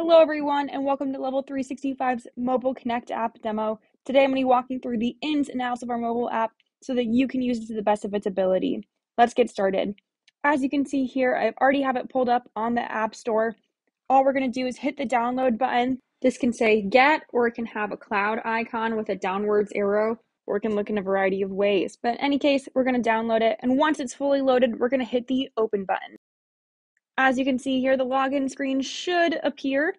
Hello everyone and welcome to Level 365's Mobile Connect app demo. Today I'm going to be walking through the ins and outs of our mobile app so that you can use it to the best of its ability. Let's get started. As you can see here, I already have it pulled up on the App Store. All we're going to do is hit the download button. This can say get or it can have a cloud icon with a downwards arrow or it can look in a variety of ways. But in any case, we're going to download it and once it's fully loaded, we're going to hit the open button. As you can see here, the login screen should appear.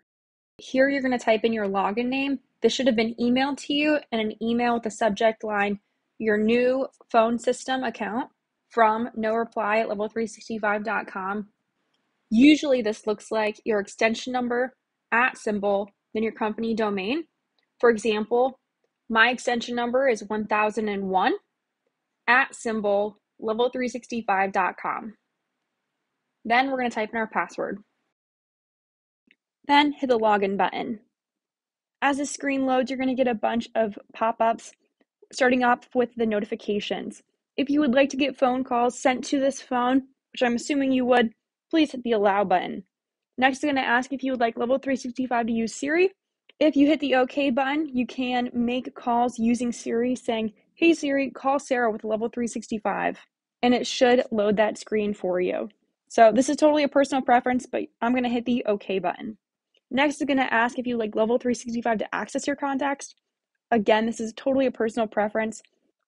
Here you're going to type in your login name. This should have been emailed to you and an email with the subject line, your new phone system account from no reply at level365.com. Usually this looks like your extension number at symbol, then your company domain. For example, my extension number is 1001 at symbol level365.com. Then we're going to type in our password. Then hit the login button. As the screen loads, you're going to get a bunch of pop ups, starting off with the notifications. If you would like to get phone calls sent to this phone, which I'm assuming you would, please hit the allow button. Next, it's going to ask if you would like Level 365 to use Siri. If you hit the OK button, you can make calls using Siri saying, Hey Siri, call Sarah with Level 365. And it should load that screen for you. So this is totally a personal preference, but I'm going to hit the OK button. Next, it's going to ask if you like Level 365 to access your contacts. Again, this is totally a personal preference.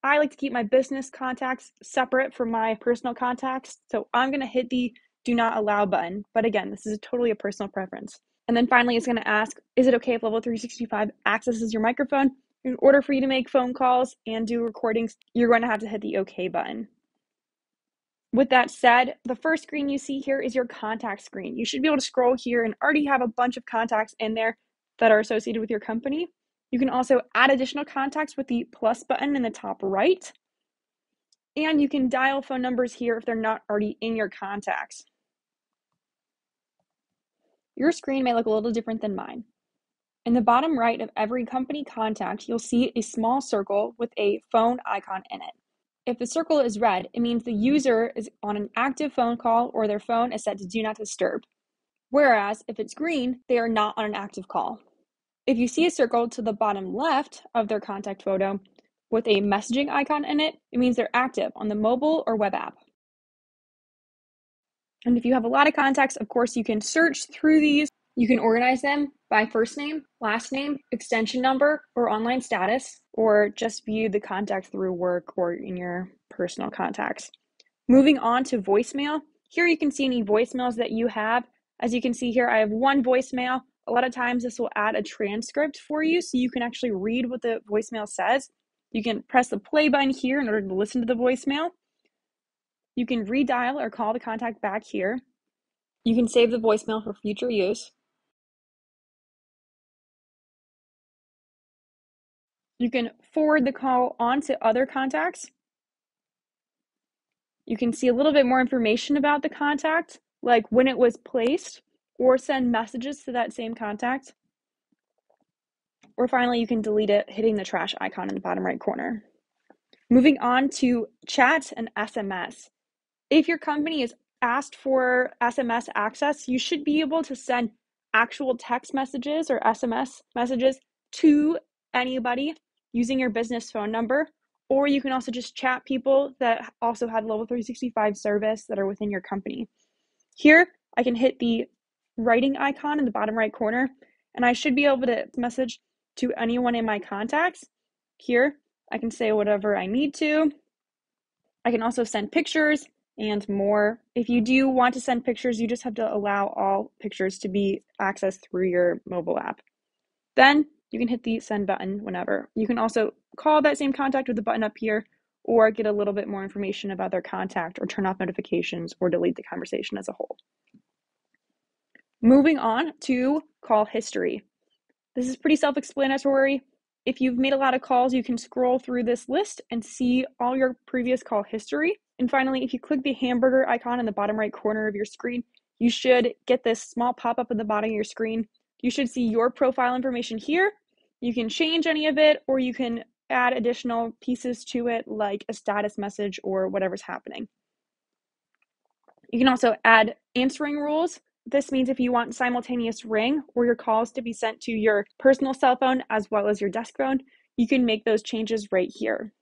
I like to keep my business contacts separate from my personal contacts, so I'm going to hit the do not allow button. But again, this is totally a personal preference. And then finally, it's going to ask Is it okay if Level 365 accesses your microphone? In order for you to make phone calls and do recordings, you're going to have to hit the OK button. With that said, the first screen you see here is your contact screen. You should be able to scroll here and already have a bunch of contacts in there that are associated with your company. You can also add additional contacts with the plus button in the top right. And you can dial phone numbers here if they're not already in your contacts. Your screen may look a little different than mine. In the bottom right of every company contact, you'll see a small circle with a phone icon in it. If the circle is red, it means the user is on an active phone call or their phone is set to do not disturb. Whereas if it's green, they are not on an active call. If you see a circle to the bottom left of their contact photo with a messaging icon in it, it means they're active on the mobile or web app. And if you have a lot of contacts, of course, you can search through these you can organize them by first name, last name, extension number, or online status, or just view the contacts through work or in your personal contacts. Moving on to voicemail, here you can see any voicemails that you have. As you can see here, I have one voicemail. A lot of times this will add a transcript for you so you can actually read what the voicemail says. You can press the play button here in order to listen to the voicemail. You can redial or call the contact back here. You can save the voicemail for future use. You can forward the call on to other contacts. You can see a little bit more information about the contact, like when it was placed, or send messages to that same contact. Or finally, you can delete it hitting the trash icon in the bottom right corner. Moving on to chat and SMS. If your company is asked for SMS access, you should be able to send actual text messages or SMS messages to anybody using your business phone number, or you can also just chat people that also have level 365 service that are within your company. Here, I can hit the writing icon in the bottom right corner, and I should be able to message to anyone in my contacts. Here, I can say whatever I need to. I can also send pictures and more. If you do want to send pictures, you just have to allow all pictures to be accessed through your mobile app. Then you can hit the send button whenever. You can also call that same contact with the button up here or get a little bit more information about their contact or turn off notifications or delete the conversation as a whole. Moving on to call history. This is pretty self explanatory. If you've made a lot of calls, you can scroll through this list and see all your previous call history. And finally, if you click the hamburger icon in the bottom right corner of your screen, you should get this small pop up at the bottom of your screen. You should see your profile information here you can change any of it or you can add additional pieces to it, like a status message or whatever's happening. You can also add answering rules This means if you want simultaneous ring or your calls to be sent to your personal cell phone as well as your desk phone, you can make those changes right here.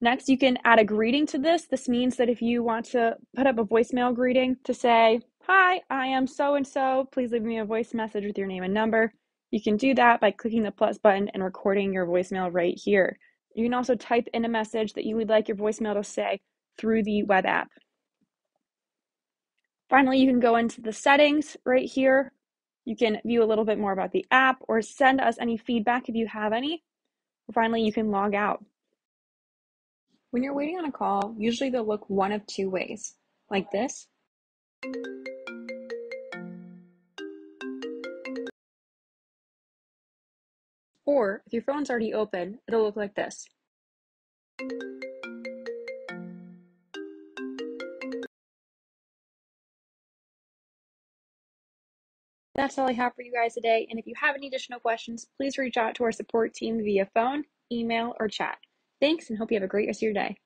Next, you can add a greeting to this. This means that if you want to put up a voicemail greeting to say, Hi, I am so and so, please leave me a voice message with your name and number. You can do that by clicking the plus button and recording your voicemail right here. You can also type in a message that you would like your voicemail to say through the web app. Finally, you can go into the settings right here. You can view a little bit more about the app or send us any feedback if you have any. Finally, you can log out. When you're waiting on a call, usually they'll look one of two ways, like this. Or if your phone's already open, it'll look like this. That's all I have for you guys today. And if you have any additional questions, please reach out to our support team via phone, email, or chat. Thanks and hope you have a great rest of your day.